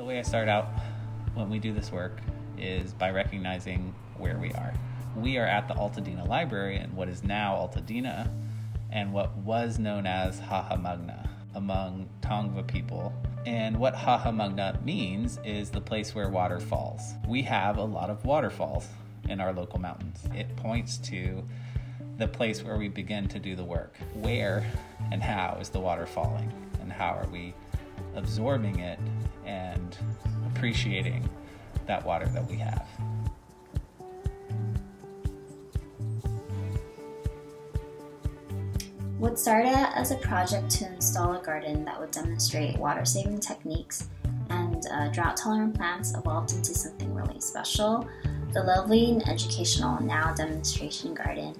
The way I start out when we do this work is by recognizing where we are. We are at the Altadena Library in what is now Altadena and what was known as Hahamongna among Tongva people. And what Hahamongna means is the place where water falls. We have a lot of waterfalls in our local mountains. It points to the place where we begin to do the work. Where and how is the water falling? And how are we absorbing it and appreciating that water that we have? What started as a project to install a garden that would demonstrate water saving techniques and uh, drought tolerant plants evolved into something really special. The lovely and educational now demonstration garden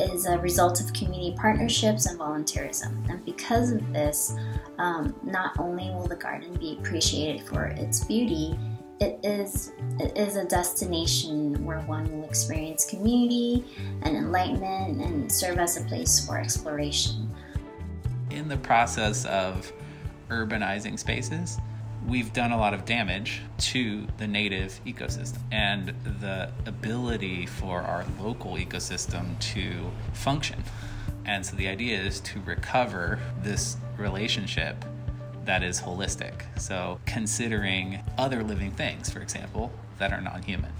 is a result of community partnerships and volunteerism. And because of this, um, not only will the garden be appreciated for its beauty, it is it is a destination where one will experience community and enlightenment and serve as a place for exploration. In the process of urbanizing spaces, we've done a lot of damage to the native ecosystem and the ability for our local ecosystem to function. And so the idea is to recover this relationship that is holistic. So, considering other living things, for example, that are non human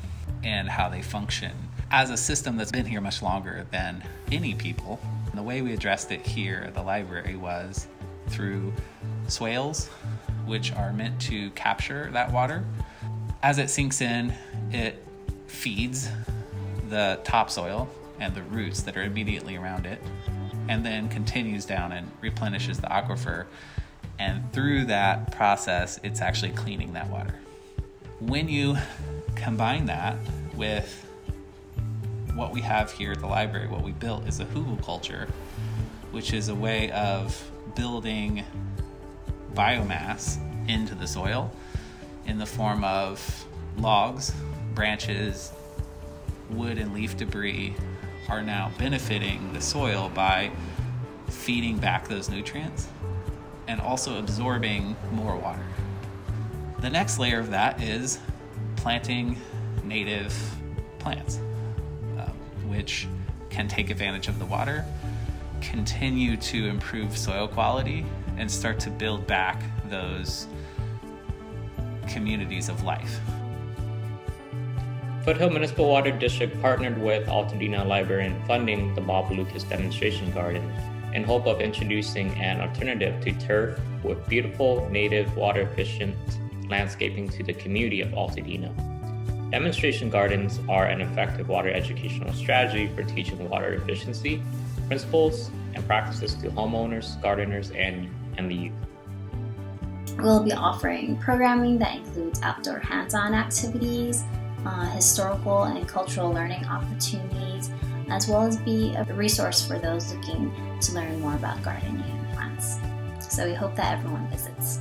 and how they function as a system that's been here much longer than any people. And the way we addressed it here at the library was through swales, which are meant to capture that water. As it sinks in, it feeds the topsoil and the roots that are immediately around it, and then continues down and replenishes the aquifer and through that process, it's actually cleaning that water. When you combine that with what we have here at the library, what we built is a hugelkultur, which is a way of building biomass into the soil in the form of logs, branches, wood, and leaf debris are now benefiting the soil by feeding back those nutrients and also absorbing more water. The next layer of that is planting native plants, um, which can take advantage of the water, continue to improve soil quality, and start to build back those communities of life. Foothill Municipal Water District partnered with Altadena Library in funding the Bob Lucas demonstration garden in hope of introducing an alternative to turf with beautiful, native, water efficient landscaping to the community of Altadena. Demonstration gardens are an effective water educational strategy for teaching water efficiency principles and practices to homeowners, gardeners, and, and the youth. We'll be offering programming that includes outdoor hands on activities, uh, historical and cultural learning opportunities, as well as be a resource for those looking to learn more about gardening and plants. So we hope that everyone visits.